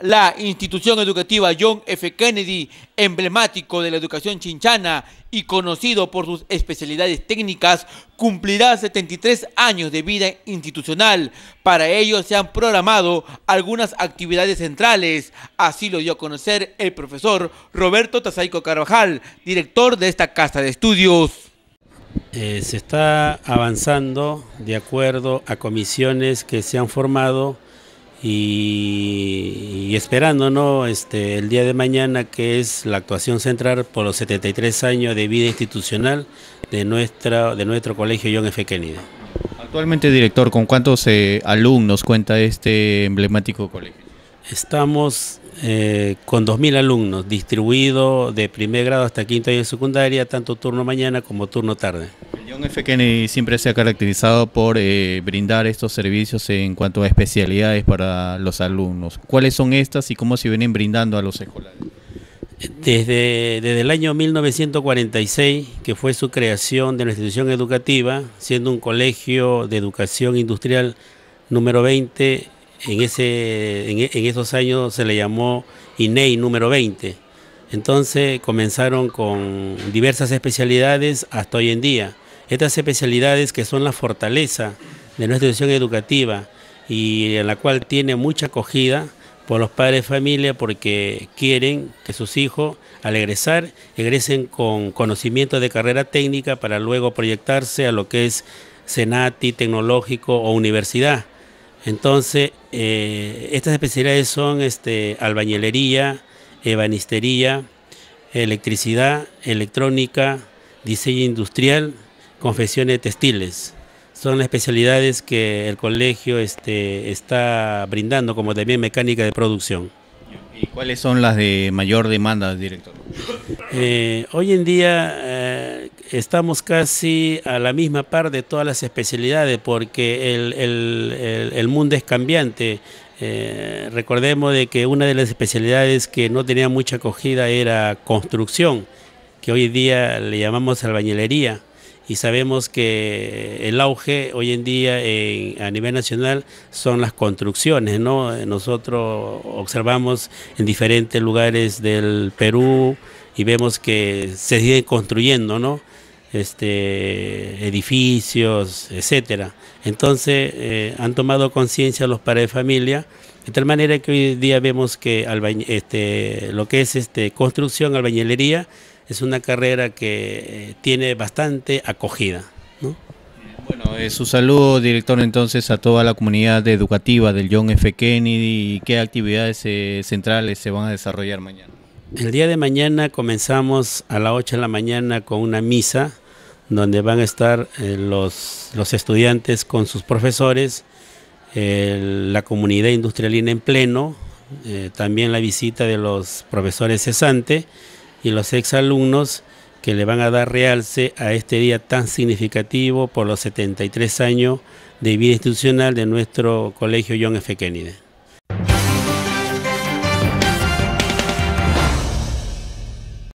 La institución educativa John F. Kennedy, emblemático de la educación chinchana y conocido por sus especialidades técnicas, cumplirá 73 años de vida institucional. Para ello se han programado algunas actividades centrales. Así lo dio a conocer el profesor Roberto Tazaico Carvajal, director de esta casa de estudios. Eh, se está avanzando de acuerdo a comisiones que se han formado y, esperando ¿no? este, el día de mañana que es la actuación central por los 73 años de vida institucional de, nuestra, de nuestro colegio John F. Kennedy. Actualmente, director, ¿con cuántos eh, alumnos cuenta este emblemático colegio? Estamos eh, con 2.000 alumnos distribuidos de primer grado hasta quinto año de secundaria, tanto turno mañana como turno tarde. John F. Kennedy siempre se ha caracterizado por eh, brindar estos servicios en cuanto a especialidades para los alumnos. ¿Cuáles son estas y cómo se vienen brindando a los escolares? Desde, desde el año 1946, que fue su creación de la institución educativa, siendo un colegio de educación industrial número 20, en, ese, en, en esos años se le llamó INEI número 20. Entonces comenzaron con diversas especialidades hasta hoy en día. Estas especialidades que son la fortaleza de nuestra institución educativa y en la cual tiene mucha acogida por los padres de familia porque quieren que sus hijos al egresar egresen con conocimiento de carrera técnica para luego proyectarse a lo que es Senati, tecnológico o universidad. Entonces, eh, estas especialidades son este, albañilería, ebanistería, electricidad, electrónica, diseño industrial, confecciones textiles. Son las especialidades que el colegio este, está brindando, como también mecánica de producción. ¿Y cuáles son las de mayor demanda, director? Eh, hoy en día eh, estamos casi a la misma par de todas las especialidades porque el, mundo es cambiante. Eh, recordemos de que una de las especialidades que no tenía mucha acogida era construcción, que hoy en día le llamamos albañilería y sabemos que el auge hoy en día a nivel nacional son las construcciones, ¿no? Nosotros observamos en diferentes lugares del Perú y vemos que se siguen construyendo, ¿no? Este, edificios, etcétera. Entonces eh, han tomado conciencia los padres de familia, de tal manera que hoy día vemos que este, lo que es este, construcción, albañilería, es una carrera que eh, tiene bastante acogida. Bueno, eh, su saludo, director, entonces a toda la comunidad educativa del John F. Kennedy y qué actividades eh, centrales se van a desarrollar mañana. El día de mañana comenzamos a las 8 de la mañana con una misa donde van a estar los, los estudiantes con sus profesores, la comunidad industrialina en pleno, también la visita de los profesores cesantes y los exalumnos que le van a dar realce a este día tan significativo por los 73 años de vida institucional de nuestro colegio John F. Kennedy.